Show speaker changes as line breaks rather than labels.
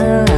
love